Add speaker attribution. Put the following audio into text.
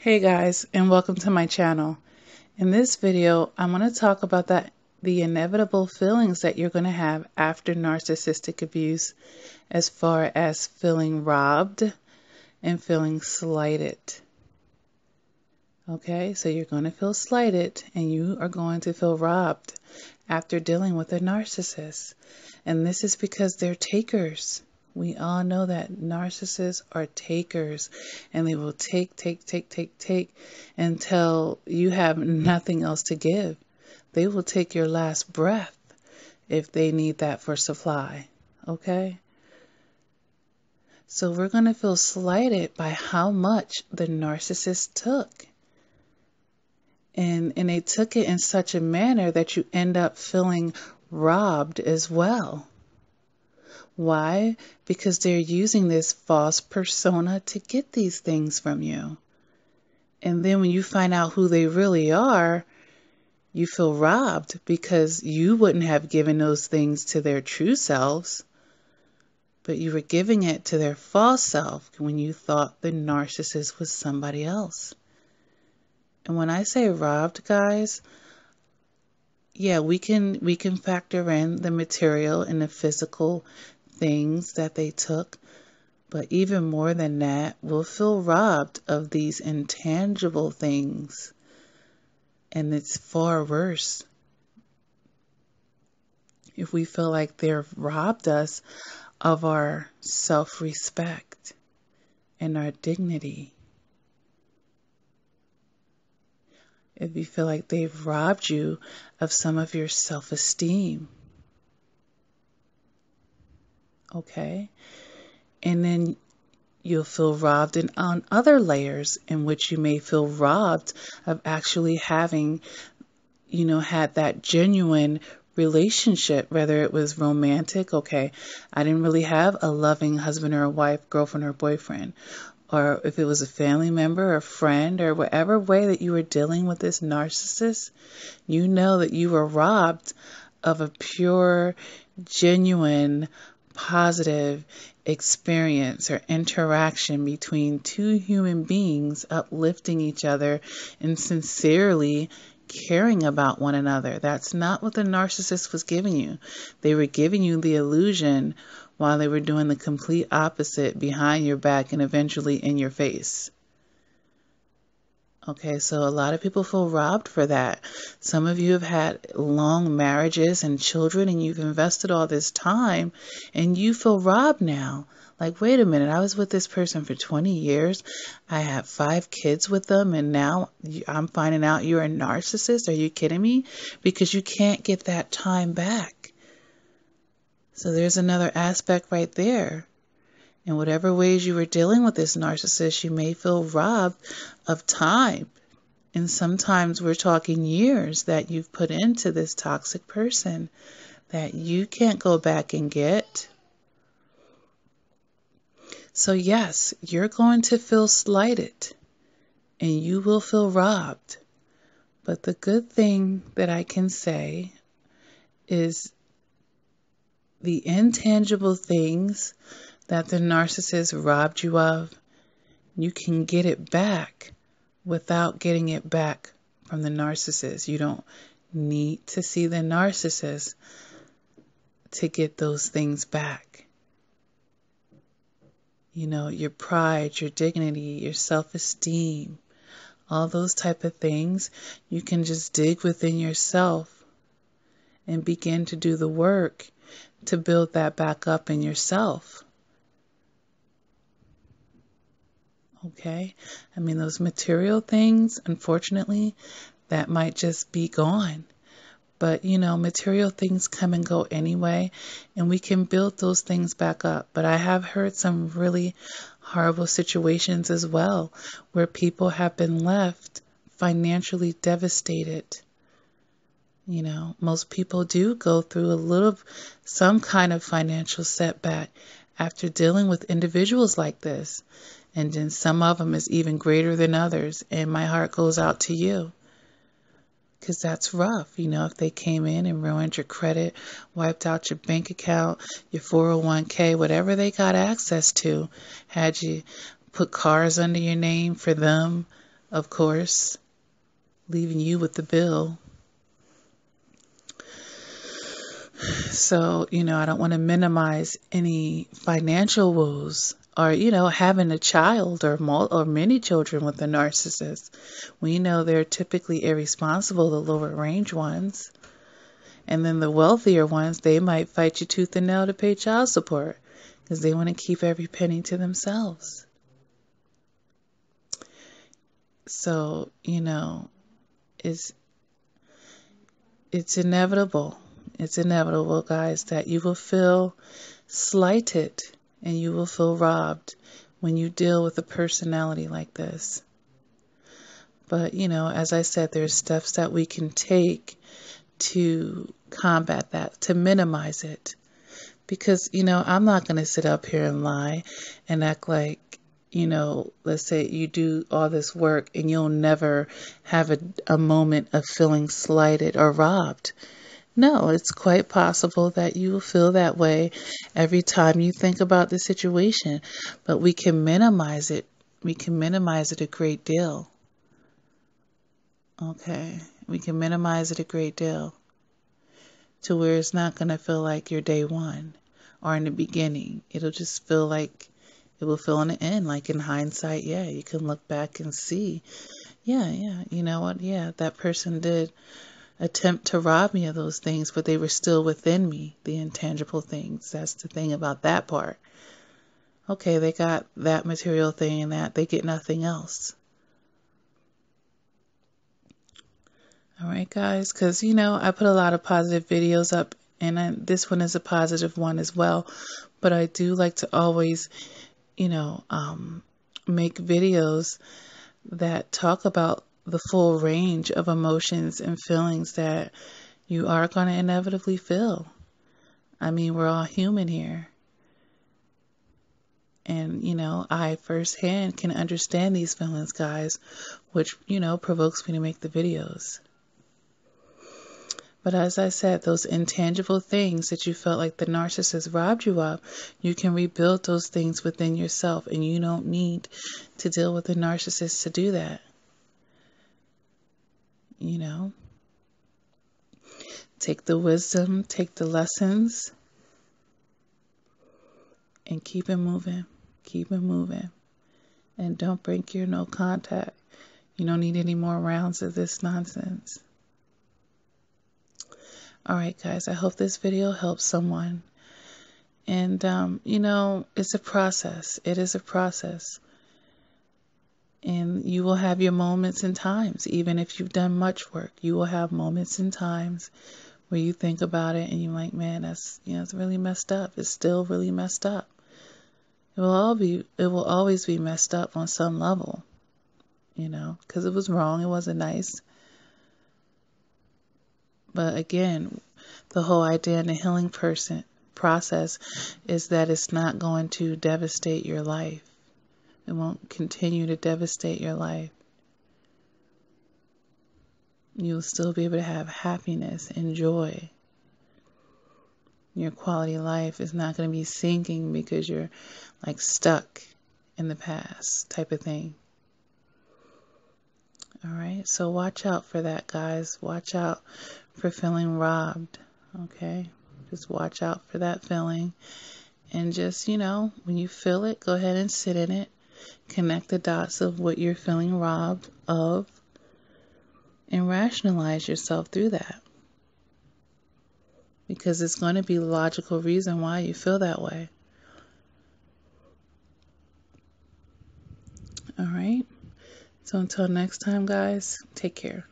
Speaker 1: Hey guys, and welcome to my channel. In this video, I'm going to talk about that the inevitable feelings that you're going to have after narcissistic abuse as far as feeling robbed and feeling slighted. Okay, so you're going to feel slighted and you are going to feel robbed after dealing with a narcissist. And this is because they're takers. We all know that narcissists are takers and they will take, take, take, take, take until you have nothing else to give. They will take your last breath if they need that for supply. Okay? So we're going to feel slighted by how much the narcissist took. And, and they took it in such a manner that you end up feeling robbed as well. Why? Because they're using this false persona to get these things from you. And then when you find out who they really are, you feel robbed because you wouldn't have given those things to their true selves, but you were giving it to their false self when you thought the narcissist was somebody else. And when I say robbed, guys, yeah, we can we can factor in the material and the physical things that they took, but even more than that, we'll feel robbed of these intangible things. And it's far worse if we feel like they've robbed us of our self respect and our dignity. If you feel like they've robbed you of some of your self esteem okay? And then you'll feel robbed in, on other layers in which you may feel robbed of actually having, you know, had that genuine relationship, whether it was romantic, okay, I didn't really have a loving husband or a wife, girlfriend or boyfriend, or if it was a family member, a friend, or whatever way that you were dealing with this narcissist, you know that you were robbed of a pure, genuine, positive experience or interaction between two human beings uplifting each other and sincerely caring about one another. That's not what the narcissist was giving you. They were giving you the illusion while they were doing the complete opposite behind your back and eventually in your face. Okay, so a lot of people feel robbed for that. Some of you have had long marriages and children, and you've invested all this time, and you feel robbed now. Like, wait a minute, I was with this person for 20 years. I have five kids with them, and now I'm finding out you're a narcissist. Are you kidding me? Because you can't get that time back. So there's another aspect right there. In whatever ways you were dealing with this narcissist, you may feel robbed of time. And sometimes we're talking years that you've put into this toxic person that you can't go back and get. So, yes, you're going to feel slighted and you will feel robbed. But the good thing that I can say is the intangible things that the narcissist robbed you of, you can get it back without getting it back from the narcissist. You don't need to see the narcissist to get those things back. You know, your pride, your dignity, your self-esteem, all those type of things, you can just dig within yourself and begin to do the work to build that back up in yourself. Okay. I mean, those material things, unfortunately, that might just be gone. But, you know, material things come and go anyway, and we can build those things back up. But I have heard some really horrible situations as well where people have been left financially devastated. You know, most people do go through a little, some kind of financial setback after dealing with individuals like this and then some of them is even greater than others. And my heart goes out to you because that's rough. You know, if they came in and ruined your credit, wiped out your bank account, your 401k, whatever they got access to, had you put cars under your name for them, of course, leaving you with the bill. So, you know, I don't want to minimize any financial woes or, you know, having a child or, or many children with a narcissist. We know they're typically irresponsible, the lower range ones. And then the wealthier ones, they might fight you tooth and nail to pay child support because they want to keep every penny to themselves. So, you know, it's it's inevitable it's inevitable, guys, that you will feel slighted and you will feel robbed when you deal with a personality like this. But, you know, as I said, there's steps that we can take to combat that, to minimize it. Because, you know, I'm not going to sit up here and lie and act like, you know, let's say you do all this work and you'll never have a, a moment of feeling slighted or robbed. No, it's quite possible that you will feel that way every time you think about the situation, but we can minimize it. We can minimize it a great deal. Okay, we can minimize it a great deal to where it's not going to feel like your day one or in the beginning. It'll just feel like it will feel in the end. Like in hindsight, yeah, you can look back and see, yeah, yeah, you know what, yeah, that person did attempt to rob me of those things, but they were still within me, the intangible things. That's the thing about that part. Okay, they got that material thing and that, they get nothing else. All right, guys, because you know, I put a lot of positive videos up, and I, this one is a positive one as well. But I do like to always, you know, um, make videos that talk about the full range of emotions and feelings that you are going to inevitably feel. I mean, we're all human here. And, you know, I firsthand can understand these feelings, guys, which, you know, provokes me to make the videos. But as I said, those intangible things that you felt like the narcissist robbed you of, you can rebuild those things within yourself, and you don't need to deal with the narcissist to do that you know. Take the wisdom, take the lessons, and keep it moving. Keep it moving. And don't break your no contact. You don't need any more rounds of this nonsense. All right, guys, I hope this video helps someone. And, um, you know, it's a process. It is a process. And you will have your moments and times, even if you've done much work, you will have moments and times where you think about it and you're like, man, that's, you know, it's really messed up. It's still really messed up. It will all be, it will always be messed up on some level, you know, because it was wrong. It wasn't nice. But again, the whole idea in the healing person process is that it's not going to devastate your life. It won't continue to devastate your life. You'll still be able to have happiness and joy. Your quality of life is not going to be sinking because you're like stuck in the past type of thing. All right, so watch out for that, guys. Watch out for feeling robbed. Okay, just watch out for that feeling. And just, you know, when you feel it, go ahead and sit in it Connect the dots of what you're feeling robbed of and rationalize yourself through that. Because it's going to be a logical reason why you feel that way. All right. So until next time, guys, take care.